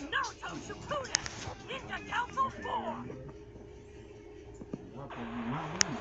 Naruto Shippuden into Council 4! Matter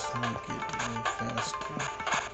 just make it a faster.